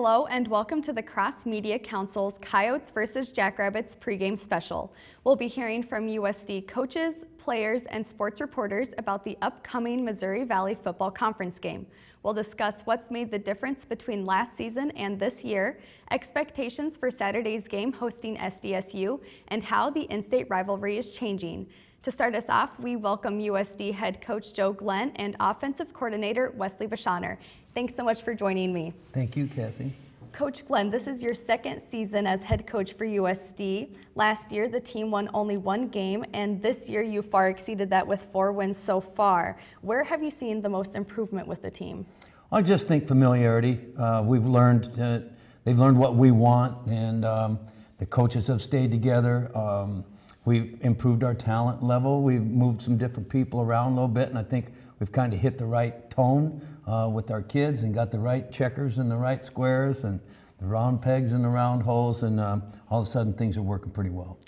Hello and welcome to the Cross Media Council's Coyotes versus Jackrabbits pregame special. We'll be hearing from USD coaches, players, and sports reporters about the upcoming Missouri Valley Football Conference game. We'll discuss what's made the difference between last season and this year, expectations for Saturday's game hosting SDSU, and how the in-state rivalry is changing. To start us off, we welcome USD head coach Joe Glenn and offensive coordinator Wesley Beschorner. Thanks so much for joining me. Thank you, Cassie. Coach Glenn, this is your second season as head coach for USD. Last year, the team won only one game, and this year you far exceeded that with four wins so far. Where have you seen the most improvement with the team? I just think familiarity. Uh, we've learned, uh, they've learned what we want, and um, the coaches have stayed together. Um, we've improved our talent level. We've moved some different people around a little bit, and I think we've kind of hit the right tone uh, with our kids and got the right checkers and the right squares and the round pegs and the round holes, and um, all of a sudden things are working pretty well.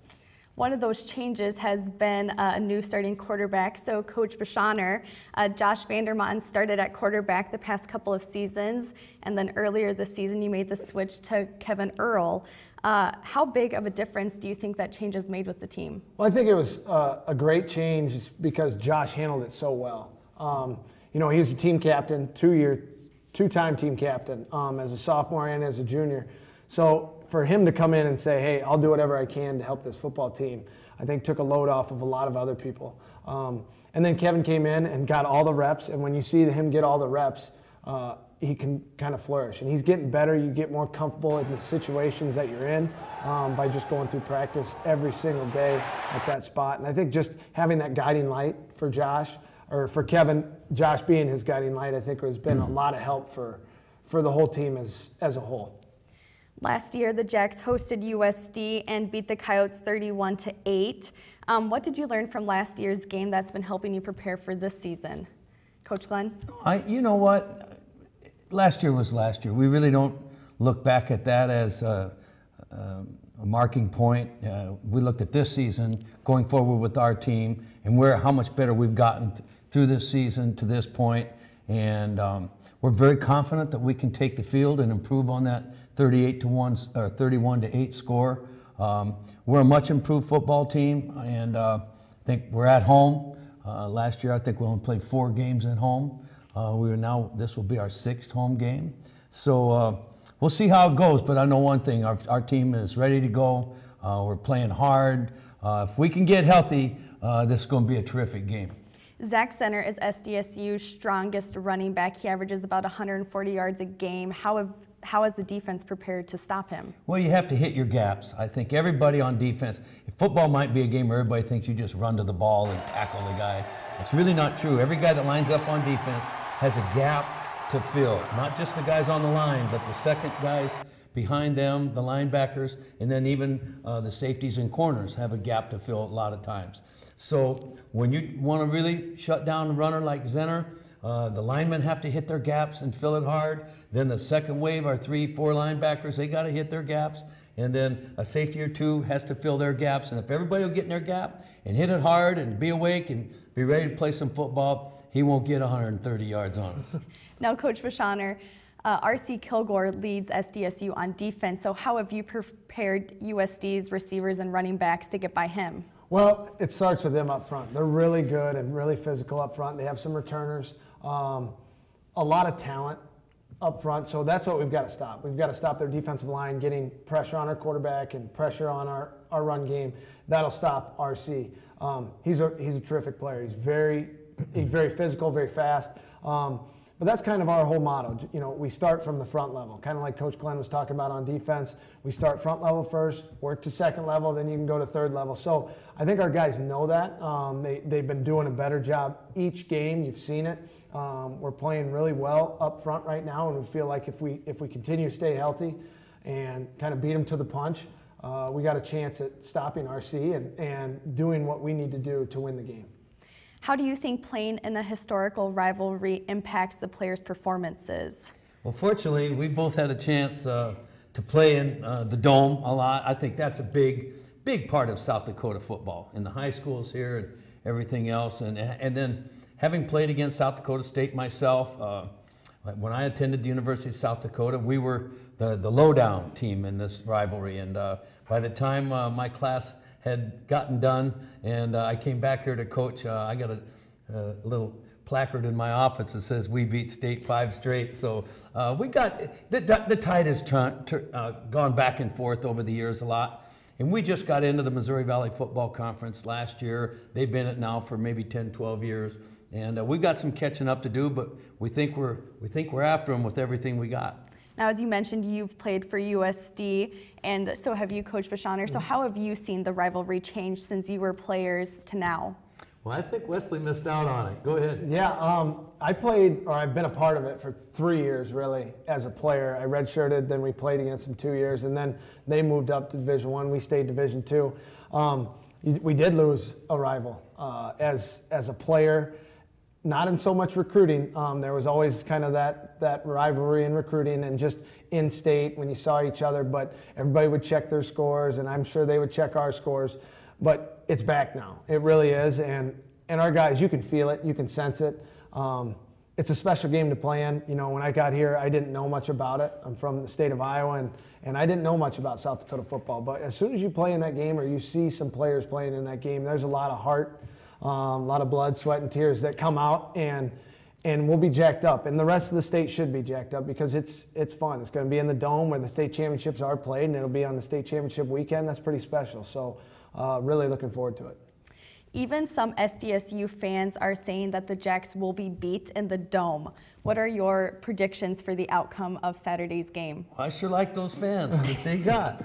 One of those changes has been uh, a new starting quarterback. So, Coach Beschorner, uh, Josh Vander Maten started at quarterback the past couple of seasons, and then earlier this season you made the switch to Kevin Earl. Uh, how big of a difference do you think that change has made with the team? Well, I think it was uh, a great change because Josh handled it so well. Um, you know, he was a team captain, two-year, two-time team captain um, as a sophomore and as a junior. So for him to come in and say, "Hey, I'll do whatever I can to help this football team," I think took a load off of a lot of other people. Um, and then Kevin came in and got all the reps. And when you see him get all the reps, uh, he can kind of flourish. And he's getting better. You get more comfortable in the situations that you're in um, by just going through practice every single day at that spot. And I think just having that guiding light for Josh or for Kevin, Josh being his guiding light, I think has been a lot of help for, for the whole team as, as a whole. Last year, the Jacks hosted USD and beat the Coyotes 31 to 8. Um, what did you learn from last year's game that's been helping you prepare for this season, Coach Glenn? I, you know what, last year was last year. We really don't look back at that as a, a, a marking point. Uh, we looked at this season going forward with our team and where how much better we've gotten through this season to this. And um, we're very confident that we can take the field and improve on that 38 to 1 or 31 to 8 score. Um, we're a much improved football team, and uh, I think we're at home. Uh, last year, I think we only played four games at home. Uh, we are now, this will be our sixth home game. So uh, we'll see how it goes, but I know one thing our, our team is ready to go. Uh, we're playing hard. Uh, if we can get healthy, this is going to be a terrific game. Zach Zenner is SDSU's strongest running back. He averages about 140 yards a game. How have how is the defense prepared to stop him? Well, you have to hit your gaps. I think everybody on defense, football might be a game where everybody thinks you just run to the ball and tackle the guy. It's really not true. Every guy that lines up on defense has a gap to fill. Not just the guys on the line, but the second guys behind them, the linebackers, and then even uh, the safeties and corners have a gap to fill a lot of times. So when you want to really shut down a runner like Zenner, uh, the linemen have to hit their gaps and fill it hard. Then the second wave, our three, four linebackers, they got to hit their gaps. And then a safety or two has to fill their gaps. And if everybody will get in their gap and hit it hard and be awake and be ready to play some football, he won't get 130 yards on us. now, Coach Beschorner, uh, RC Kilgore leads SDSU on defense. So, how have you prepared USD's receivers and running backs to get by him? Well, it starts with them up front. They're really good and really physical up front. They have some returners, um, a lot of talent up front. So that's what we've got to stop. We've got to stop their defensive line getting pressure on our quarterback and pressure on our, our run game. That'll stop RC. Um, he's, a, he's a terrific player. He's very he's very physical, very fast. Um, but that's kind of our whole motto. You know, we start from the front level, kind of like Coach Glenn was talking about on defense. We start front level first, work to second level, then you can go to third level. So I think our guys know that. Um, they, they've been doing a better job each game. You've seen it. Um, we're playing really well up front right now, and we feel like if we if we continue to stay healthy and kind of beat them to the punch, uh, we got a chance at stopping RC and, and doing what we need to do to win the game. How do you think playing in a historical rivalry impacts the players' performances? Well, fortunately, we both had a chance uh, to play in uh, the Dome a lot. I think that's a big, big part of South Dakota football in the high schools here and everything else. And, and then having played against South Dakota State myself, uh, when I attended the University of South Dakota, we were the, the lowdown team in this rivalry. And uh, by the time uh, my class had gotten done and uh, I came back here to coach, uh, I got a, a, little placard in my office that says we beat state five straight. So uh, we got, the, the tide has uh, gone back and forth over the years a lot. And we just got into the Missouri Valley Football Conference last year. They've been it now for maybe 10, 12 years. And uh, we've got some catching up to do, but we think we're, we think we're after them with everything we got. Now, as you mentioned, you've played for USD, and so have you, Coach Beschorner. So, how have you seen the rivalry change since you were players to now? Well, I think Wesley missed out on it. Go ahead. Yeah, um, I played, or I've been a part of it for three years, really, as a player. I redshirted, then we played against them two years, and then they moved up to Division One. We stayed Division Two. Um, we did lose a rival uh, as as a player not in so much recruiting. Um, there was always kind of that that rivalry in recruiting and just in state when you saw each other. But everybody would check their scores, and I'm sure they would check our scores. But it's back now. It really is, and and our guys, you can feel it, you can sense it. Um, it's a special game to play in. You know, when I got here, I didn't know much about it. I'm from the state of Iowa, and, and I didn't know much about South Dakota football. But as soon as you play in that game or you see some players playing in that game, there's a lot of heart um, a lot of blood, sweat, and tears that come out, and and we'll be jacked up. And the rest of the state should be jacked up because it's it's fun. It's going to be in the dome where the state championships are played, and it'll be on the state championship weekend. That's pretty special. So, uh, really looking forward to it. Even some SDSU fans are saying that the Jacks will be beat in the dome. What are your predictions for the outcome of Saturday's game? I sure like those fans that they got.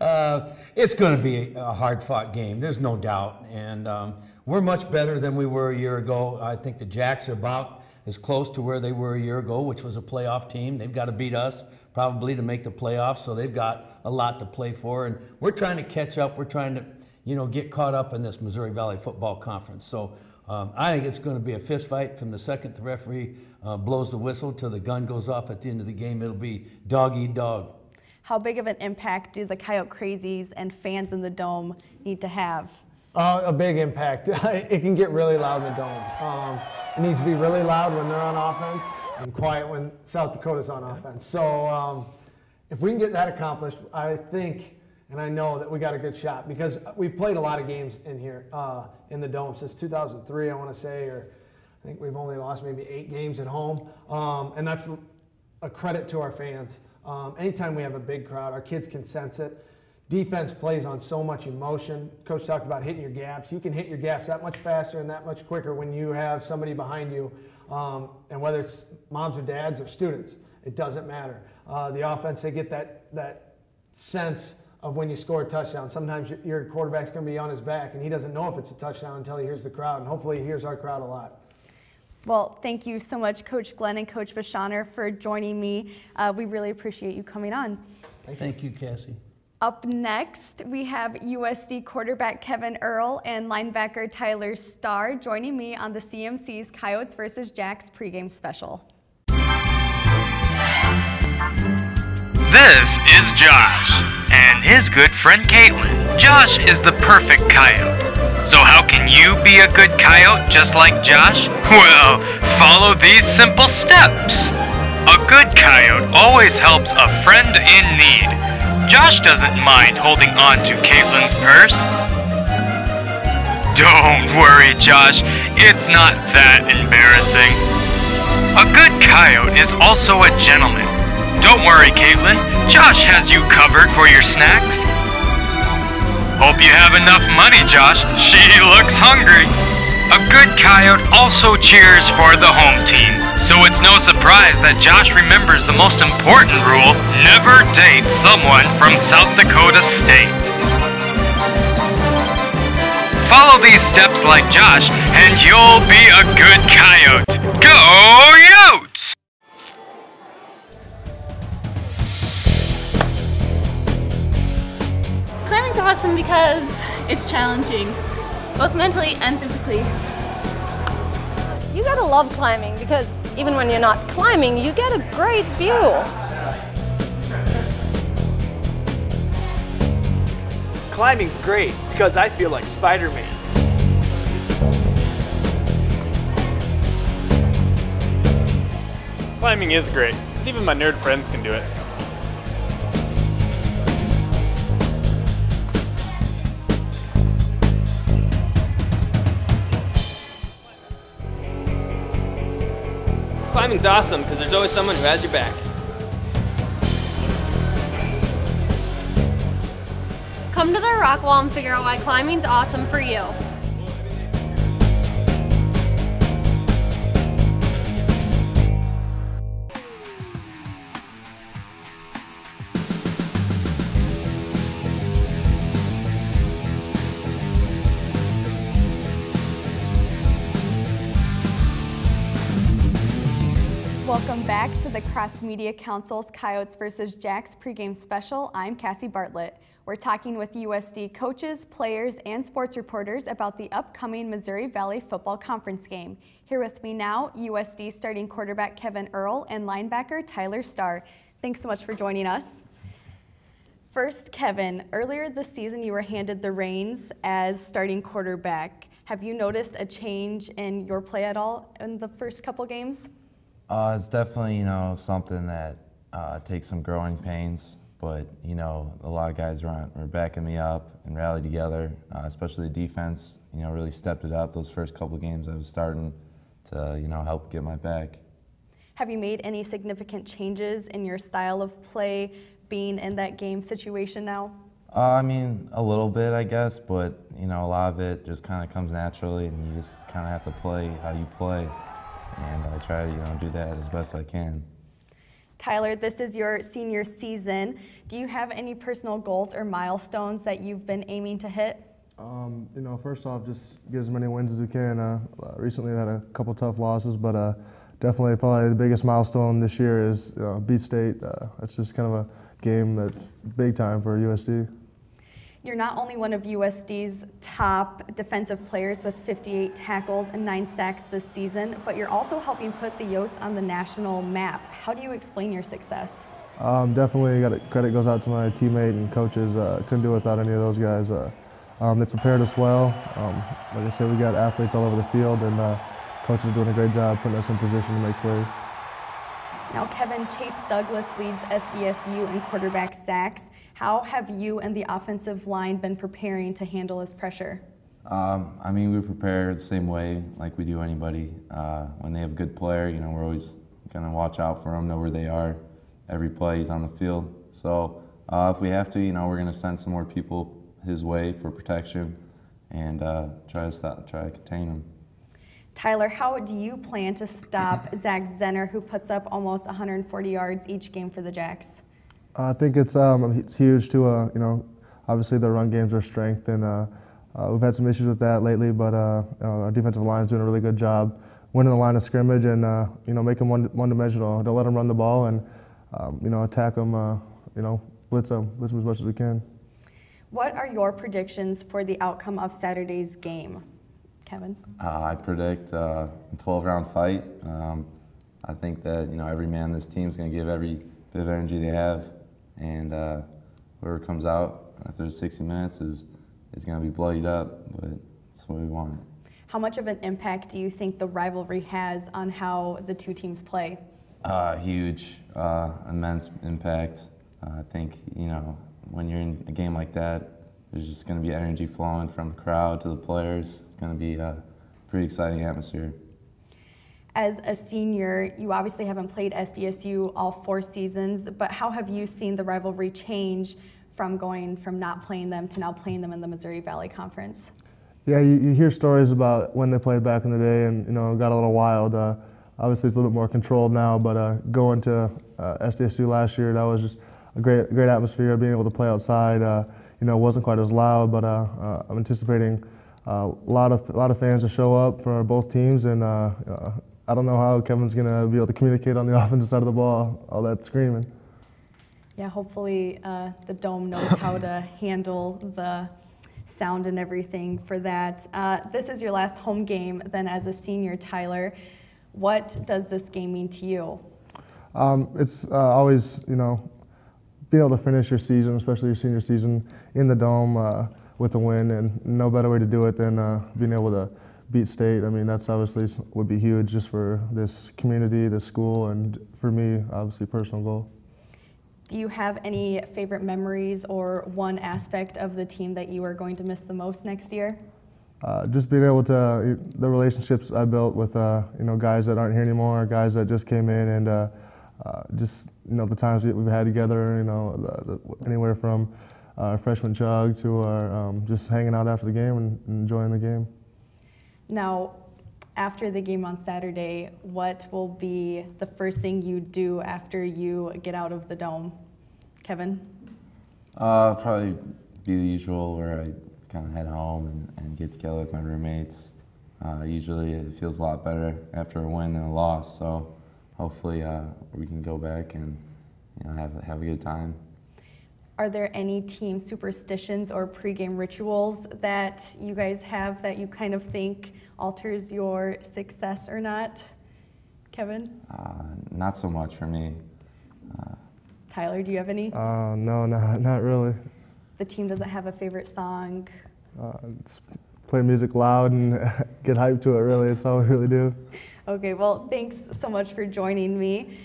uh, it's going to be a hard-fought game. There's no doubt, and um, we're much better than we were a year ago. I think the Jacks are about as close to where they were a year ago, which was a playoff team. They've got to beat us probably to make the playoffs, so they've got a lot to play for, and we're trying to catch up. We're trying to you know, get caught up in this Missouri Valley Football Conference. So um, I think it's going to be a fist fight from the second the referee uh, blows the whistle till the gun goes off at the end of the game. It'll be dog eat dog. How big of an impact do the Coyote Crazies and fans in the dome need to have? Uh, a big impact. it can get really loud in the dome. Um, it needs to be really loud when they're on offense and quiet when South Dakota's on offense. So um, if we can get that accomplished, I think and I know that we got a good shot because we've played a lot of games in here uh, in the dome since 2003, I want to say, or I think we've only lost maybe eight games at home, um, and that's a credit to our fans. Um, anytime we have a big crowd, our kids can sense it. Defense plays on so much emotion. Coach talked about hitting your gaps. You can hit your gaps that much faster and that much quicker when you have somebody behind you, um, and whether it's moms or dads or students, it doesn't matter. Uh, the offense, they get that that sense of when you score a touchdown. Sometimes your quarterback's going to be on his back, and he doesn't know if it's a touchdown until he hears the crowd, and hopefully he hears our crowd a lot. Well, thank you so much, Coach Glenn and Coach Beschorner, for joining me. Uh, we really appreciate you coming on. Thank you, Cassie. Up next, we have USD quarterback Kevin Earl and linebacker Tyler Starr joining me on the CMC's Coyotes versus Jacks pregame special. This is Josh and his good friend Caitlin. Josh is the perfect coyote. So how can you be a good coyote just like Josh? Well, follow these simple steps. A good coyote always helps a friend in need. Josh doesn't mind holding on to Caitlin's purse. Don't worry, Josh. It's not that embarrassing. A good coyote is also a gentleman don't worry, Caitlin. Josh has you covered for your snacks. Hope you have enough money, Josh. She looks hungry. A good coyote also cheers for the home team, so it's no surprise that Josh remembers the most important rule never date someone from South Dakota State. Follow these steps like Josh, and you'll be a good coyote. Go Yotes! awesome because it's challenging, both mentally and physically. You gotta love climbing because even when you're not climbing, you get a great view. Climbing's great because I feel like Spider-Man. Climbing is great, because even my nerd friends can do it. Climbing's awesome because there's always someone who has your back. Come to the rock wall and figure out why climbing's awesome for you. Back to the Cross Media Council's Coyotes versus Jacks pregame special. I'm Cassie Bartlett. We're talking with USD coaches, players, and sports reporters about the upcoming Missouri Valley Football Conference game. Here with me now, USD starting quarterback Kevin Earl and linebacker Tyler Starr. Thanks so much for joining us. First, Kevin, earlier this season you were handed the reins as starting quarterback. Have you noticed a change in your play at all in the first couple games? Uh, it's definitely, you know, something that uh, takes some growing pains, but, you know, a lot of guys were, were backing me up and rallied together, uh, especially the defense, you know, really stepped it up those first couple games I was starting to, you know, help get my back. Have you made any significant changes in your style of play being in that game situation now? Uh, I mean, a little bit, I guess, but, you know, a lot of it just kind of comes naturally and you just kind of have to play how you play and I try to you know do that as best I can. Tyler, this is your senior season. Do you have any personal goals or milestones that you've been aiming to hit? Um, you know, first off, just get as many wins as we can. Uh, recently, we had a couple tough losses, but uh, definitely probably the biggest milestone this year is uh, beat state. Uh, that's just kind of a game that's big time for USD. You're not only one of USD's top defensive players with 58 tackles and nine sacks this season, but you're also helping put the Yotes on the national map. How do you explain your success? Um, definitely, got it, credit goes out to my teammate and coaches. Uh, couldn't do it without any of those guys. Uh, um, they prepared us well. Um, like I said, we got athletes all over the field, and uh, coaches are doing a great job putting us in position to make plays. Now, Kevin, Chase Douglas leads SDSU in quarterback sacks. How have you and the offensive line been preparing to handle his pressure? Um, I mean, we prepare the same way like we do anybody. Uh, when they have a good player, you know, we're always going to watch out for them, know where they are. Every play he's on the field. So uh, if we have to, you know, we're going to send some more people his way for protection and uh, try to stop, try to contain him. Tyler, how do you plan to stop Zach Zenner, who puts up almost 140 yards each game for the Jacks? I think it's um, it's huge to uh, you know obviously the run game's our strength and uh, uh, we've had some issues with that lately, but uh, you know, our defensive line's doing a really good job winning the line of scrimmage and uh, you know make them one one dimensional. Don't let them run the ball and um, you know attack them. Uh, you know blitz them, blitz them as much as we can. What are your predictions for the outcome of Saturday's game, Kevin? I predict a 12-round fight. Um, I think that you know every man in this team is going to give every bit of energy they have and uh, whoever comes out after 60 minutes is is going to be bloodied up, but that's what we want. How much of an impact do you think the rivalry has on how the two teams play? Uh, huge, uh, immense impact. Uh, I think you know when you're in a game like that, there's just going to be energy flowing from the crowd to the players. It's going to be a pretty exciting atmosphere as a senior, you obviously haven't played SDSU all four seasons, but how have you seen the rivalry change from going from not playing them to now playing them in the Missouri Valley Conference? Yeah, you, you hear stories about when they played back in the day, and you know, got a little wild. Uh, obviously, it's a little bit more controlled now, but uh, going to uh, SDSU last year, that was just a great, great atmosphere. Being able to play outside, uh, you know, wasn't quite as loud, but uh, uh, I'm anticipating a lot of a lot of fans to show up for both teams, and I don't know how Kevin's going to be able to communicate on the offensive side of the ball, all that screaming. Yeah, hopefully uh, the Dome knows how to handle the sound and everything for that. Uh, this is your last home game then as a senior, Tyler. What does this game mean to you? Um, it's uh, always, you know, being able to finish your season, especially your senior season, in the Dome uh, with a win, and no better way to do it than uh, being able to beat state. I mean, that's obviously would be huge just for this community, this school, and for me, obviously, personal goal. Do you have any favorite memories or one aspect of the team that you are going to miss the most next year? Uh, just being able to the relationships I built with uh, you know guys that aren't here anymore, guys that just came in, and uh, uh just you know the times we've had together. You know, anywhere from our freshman chug to our um, just hanging out after the game and, and enjoying the game. Now, after the game on Saturday, what will be the first thing you do after you get out of the dome? Kevin? Uh, probably be the usual where I kind of head home and, and get together with my roommates. Uh, usually it feels a lot better after a win than a loss, so hopefully uh, we can go back and you know, have, have a good time. Are there any team superstitions or pregame rituals that you guys have that you kind of think alters your success or not? Kevin? Uh, not so much for me. Uh, Tyler, do you have any? Uh, no, not, not really. The team doesn't have a favorite song? Uh, play music loud and get hyped to it, really. That's all we really do. Okay, well, thanks so much for joining me.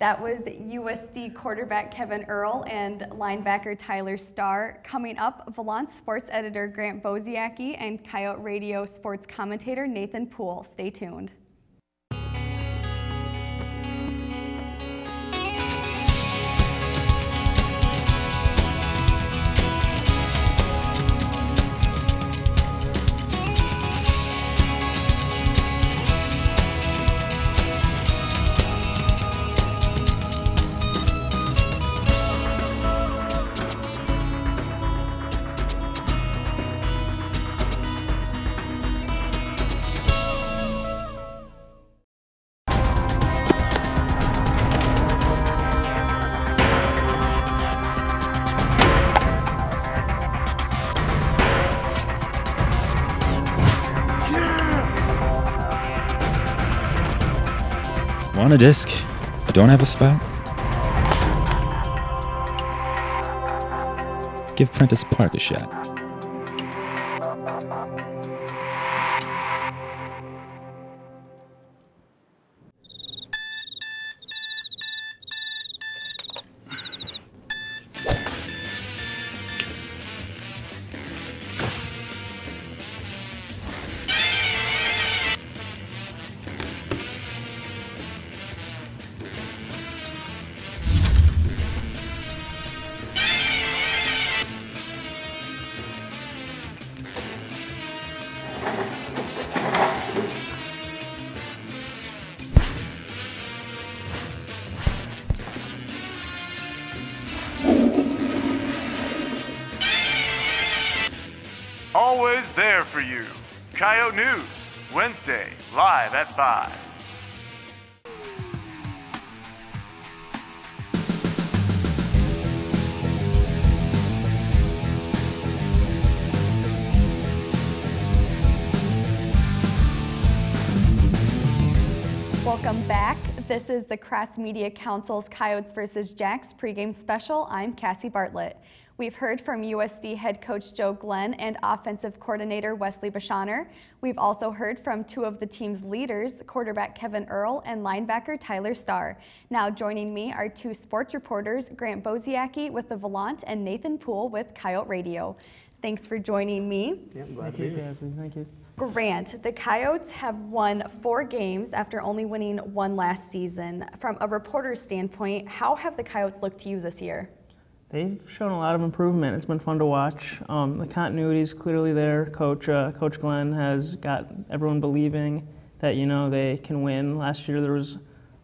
That was USD quarterback Kevin Earl and linebacker Tyler Starr. Coming up, Volante sports editor Grant Bosiacki and Coyote Radio sports commentator Nathan Puhl. Stay tuned. On a disc. I don't have a spot. Give Prentis Park a shot. Coyote News, Wednesday, live at 5. This is the Cross Media Council's Coyotes versus Jacks pregame special. I'm Cassie Bartlett. We've heard from USD head coach Joe Glenn and offensive coordinator Wesley Beschorner. We've also heard from two of the team's leaders, quarterback Kevin Earl and linebacker Tyler Starr. Now joining me are two sports reporters, Grant Bosiacki with the Volante and Nathan Puhl with Coyote Radio. Thanks for joining me. Yeah, glad Thank you, Cassie. Thank you. Grant, the Coyotes have won four games after only winning one last season. From a reporter's standpoint, how have the Coyotes looked to you this year? They've shown a lot of improvement. It's been fun to watch. Um, the continuity is clearly there. Coach uh, Coach Glenn has got everyone believing that you know they can win. Last year there was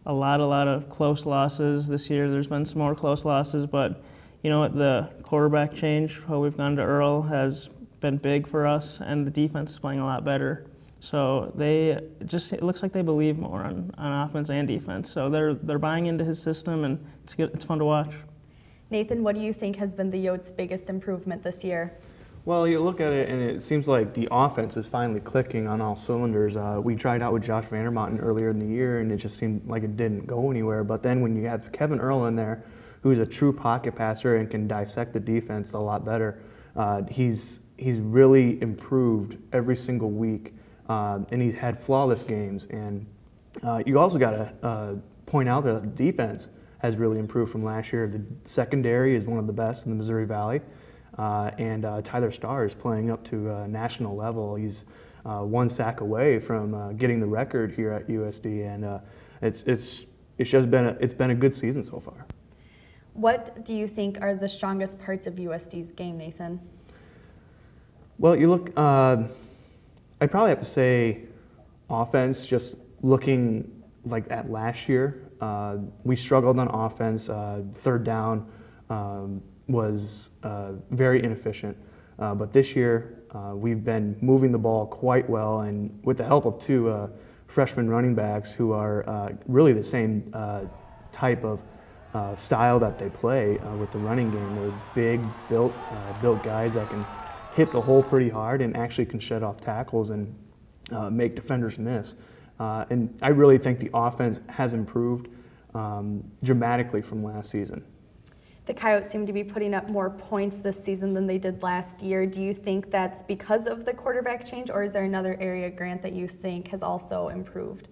a lot, a lot of close losses. This year there's been some more close losses, but you know? The quarterback change, how we've gone to Earl, has been big for us, and the defense is playing a lot better. So they just it looks like they believe more on, on offense and defense. So they're they're buying into his system, and it's good, it's fun to watch. Nathan, what do you think has been the Yotes' biggest improvement this year? Well, you look at it, and it seems like the offense is finally clicking on all cylinders. Uh, we tried out with Josh Vander Maten earlier in the year, and it just seemed like it didn't go anywhere. But then when you have Kevin Earl in there, who's a true pocket passer and can dissect the defense a lot better, uh, he's he's really improved every single week. uh, and he's had flawless games. And uh, you also got to uh, point out that the defense has really improved from last year. The secondary is one of the best in the Missouri Valley, uh, and uh, Tyler Starr is playing up to a national level. He's uh, one sack away from uh, getting the record here at USD, and uh, it's it's it's just been a, it's been a good season so far. What do you think are the strongest parts of USD's game, Nathan? Well, you look. Uh, I'd probably have to say offense. Just looking like at last year, uh, we struggled on offense. Uh, third down um, was uh, very inefficient. Uh, but this year, uh, we've been moving the ball quite well, and with the help of two freshman running backs who are really the same type of style that they play with the running game. They're big, built, built guys that can hit the hole pretty hard and actually can shed off tackles and make defenders miss. Uh, and I really think the offense has improved um, dramatically from last season. The Coyotes seem to be putting up more points this season than they did last year. Do you think that's because of the quarterback change, or is there another area, Grant, that you think has also improved?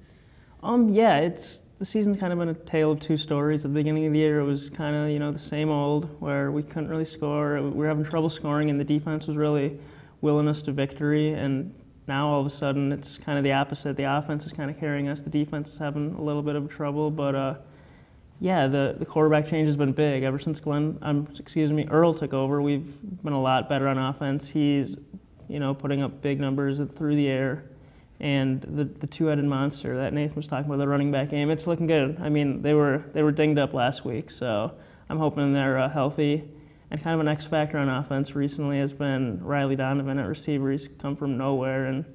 Um, yeah, it's the season's kind of been a tale of two stories. At the beginning of the year, it was kind of you know the same old, where we couldn't really score. We were having trouble scoring, and the defense was really willing us to victory. And now all of a sudden it's kind of the opposite. The offense is kind of carrying us. The defense is having a little bit of trouble, but uh, yeah, the, the quarterback change has been big ever since Glenn, um, excuse me, Earl took over. We've been a lot better on offense. He's, you know, putting up big numbers through the air, and the the two-headed monster that Nathan was talking about, the running back game, it's looking good. I mean, they were they were dinged up last week, so I'm hoping they're uh, healthy and kind of an X factor on offense recently has been Riley Donovan at receiver. He's come from nowhere and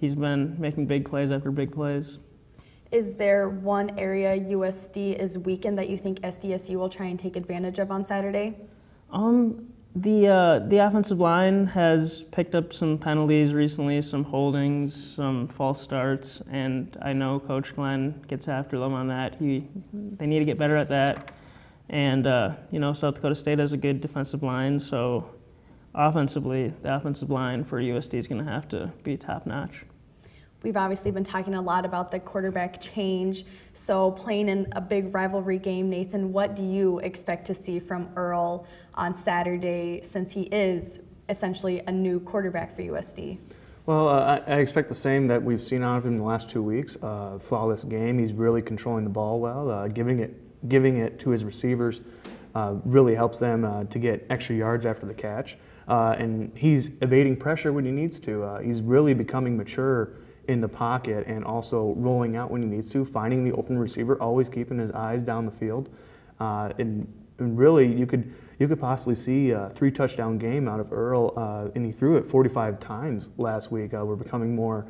he's been making big plays after big plays. Is there one area USD is weakened that you think SDSU will try and take advantage of on Saturday? Um, the uh, the offensive line has picked up some penalties recently, some holdings, some false starts, and I know Coach Glenn gets after them on that. He they need to get better at that. And, uh, you know, South Dakota State has a good defensive line, so offensively, the offensive line for USD is going to have to be top notch. We've obviously been talking a lot about the quarterback change. So, playing in a big rivalry game, Nathan, what do you expect to see from Earl on Saturday since he is essentially a new quarterback for USD? Well, uh, I, expect the same that we've seen out of him the last two weeks. Uh, flawless game. He's really controlling the ball well, uh, giving it giving it to his receivers uh, really helps them uh, to get extra yards after the catch. Uh, and he's evading pressure when he needs to. He's really becoming mature in the pocket and also rolling out when he needs to, finding the open receiver, always keeping his eyes down the field. Uh, and, and, really, you could you could possibly see a three touchdown game out of Earl, uh, and he threw it 45 times last week. we're becoming more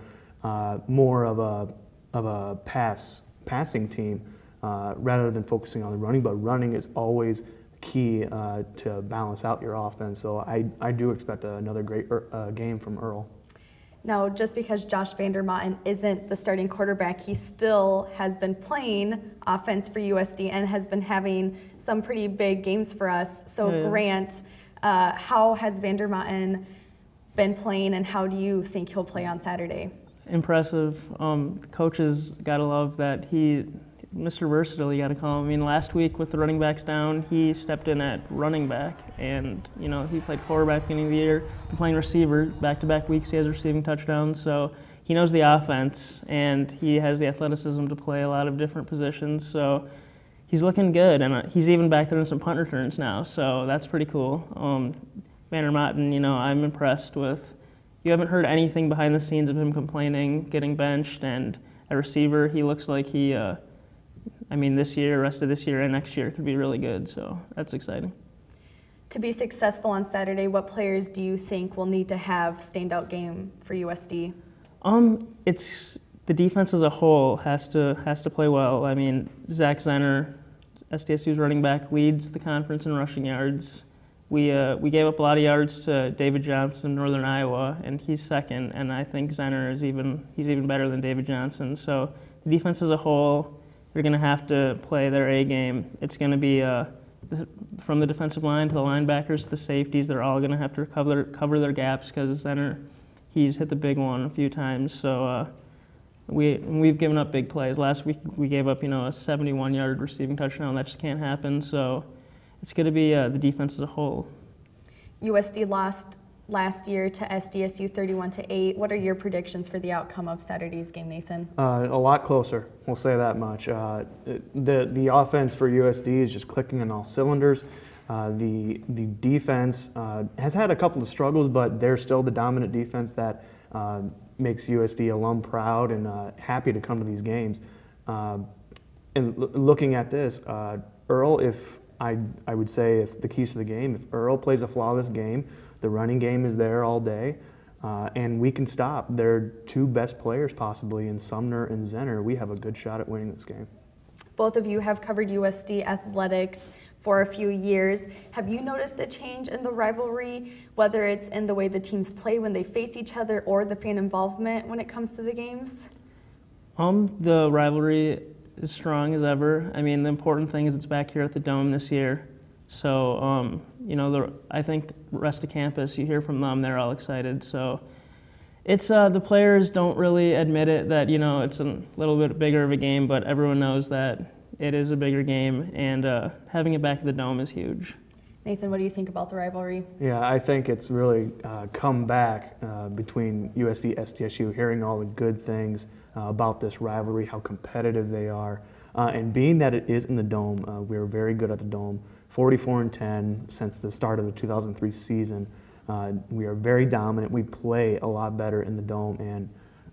more of a of a pass passing team uh, rather than focusing on the running. But running is always key uh, to balance out your offense. So I, I do expect another great uh, game from Earl. Now, just because Josh Vander Maten isn't the starting quarterback, he still has been playing offense for USD and has been having some pretty big games for us. So, yeah. Grant, uh, how has Vander Maten been playing, and how do you think he'll play on Saturday? Impressive. Um, coaches gotta love that he Mr. Versatile, you got to call him. I mean, last week with the running backs down, he stepped in at running back, and you know he played quarterback beginning of the year, playing receiver back-to-back weeks. He has receiving touchdowns, so he knows the offense, and he has the athleticism to play a lot of different positions. So he's looking good, and uh, he's even back there in some punt returns now. So that's pretty cool. Um, Vander Maten, you know, I'm impressed with. You haven't heard anything behind the scenes of him complaining, getting benched, and a receiver. He looks like he. Uh, I mean, this year, rest of this year, and next year could be really good. So that's exciting. To be successful on Saturday, what players do you think will need to have standout game for USD? Um, it's the defense as a whole has to has to play well. I mean, Zach Zenner, SDSU's running back, leads the conference in rushing yards. We uh, we gave up a lot of yards to David Johnson, Northern Iowa, and he's second. And I think Zenner is even he's even better than David Johnson. So the defense as a whole they're going to have to play their A game. It's going to be uh, from the defensive line to the linebackers to the safeties. They're all going to have to cover cover their gaps because the center, he's hit the big one a few times. So uh, we we've given up big plays. Last week we gave up you know a 71-yard receiving touchdown. That just can't happen. So it's going to be uh, the defense as a whole. USD lost last year to SDSU 31 to 8. What are your predictions for the outcome of Saturday's game, Nathan? Uh, a lot closer. We'll say that much. Uh, the the offense for USD is just clicking on all cylinders. Uh, the the defense uh, has had a couple of struggles, but they're still the dominant defense that uh, makes USD alum proud and uh, happy to come to these games. and looking at this, Earl, if I I would say if the keys to the game, if Earl plays a flawless game, the running game is there all day. Uh, and we can stop their two best players possibly in Sumner and Zenner. We have a good shot at winning this game. Both of you have covered USD athletics for a few years. Have you noticed a change in the rivalry, whether it's in the way the teams play when they face each other or the fan involvement when it comes to the games? Um, the rivalry is strong as ever. I mean, the important thing is it's back here at the Dome this year. So, um, you know, the, I think rest of campus, you hear from them, they're all excited. So it's uh, the players don't really admit it that, you know, it's a little bit bigger of a game, but everyone knows that it is a bigger game, and uh, having it back at the Dome is huge. Nathan, what do you think about the rivalry? Yeah, I think it's really uh, come back uh, between USD SDSU, hearing all the good things uh, about this rivalry, how competitive they are, uh, and being that it is in the Dome, uh, we're very good at the Dome. 44 and 10 since the start of the 2003 season. Uh, we are very dominant. We play a lot better in the dome, and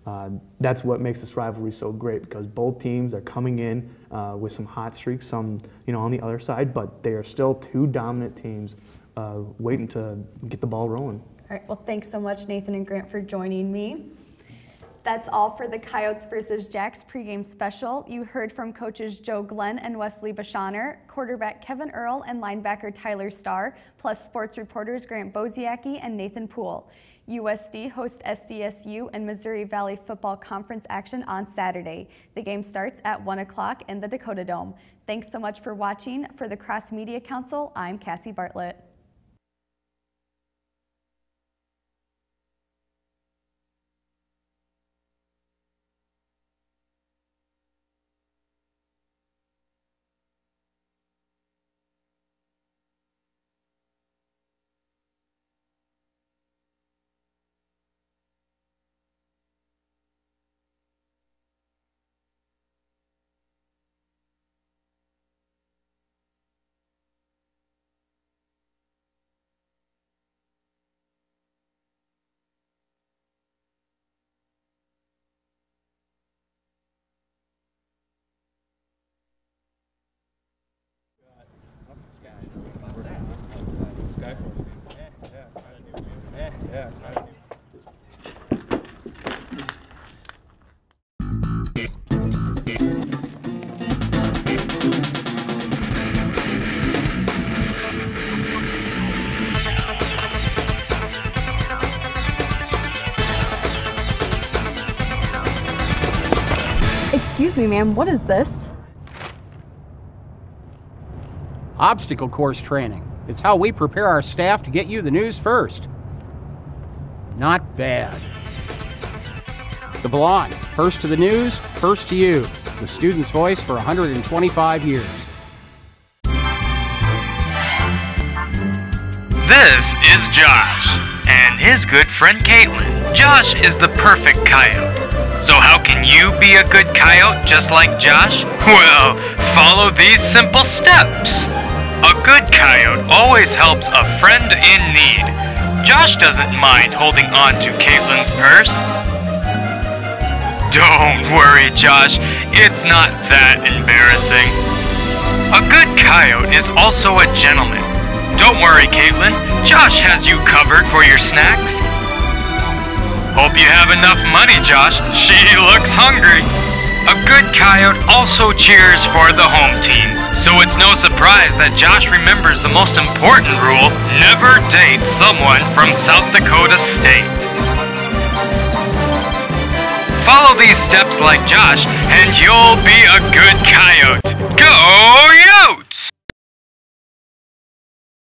uh, that's what makes this rivalry so great because both teams are coming in uh, with some hot streaks, some you know on the other side, but they are still two dominant teams uh, waiting to get the ball rolling. All right. Well, thanks so much, Nathan and Grant, for joining me. That's all for the Coyotes versus Jacks pregame special. You heard from coaches Joe Glenn and Wesley Beschorner, quarterback Kevin Earl and linebacker Tyler Starr, plus sports reporters Grant Bosiacki and Nathan Puhl. USD hosts SDSU and Missouri Valley Football Conference action on Saturday. The game starts at 1 o'clock in the Dakota Dome. Thanks so much for watching. For the Cross Media Council, I'm Cassie Bartlett. Excuse me, ma'am, what is this? Obstacle course training. It's how we prepare our staff to get you the news first. Not bad. The Volante, first to the news, first to you. The student's voice for 125 years. This is Josh and his good friend Caitlin. Josh is the perfect coyote. So how can you be a good coyote just like Josh? Well, follow these simple steps. A good coyote always helps a friend in need. Josh doesn't mind holding on to Caitlin's purse. Don't worry, Josh. It's not that embarrassing. A good coyote is also a gentleman. Don't worry, Caitlin. Josh has you covered for your snacks. Hope you have enough money, Josh. She looks hungry. A good coyote also cheers for the home team. So it's no surprise that Josh remembers the most important rule never date someone from South Dakota State. Follow these steps like Josh, and you'll be a good coyote. Go, Yote!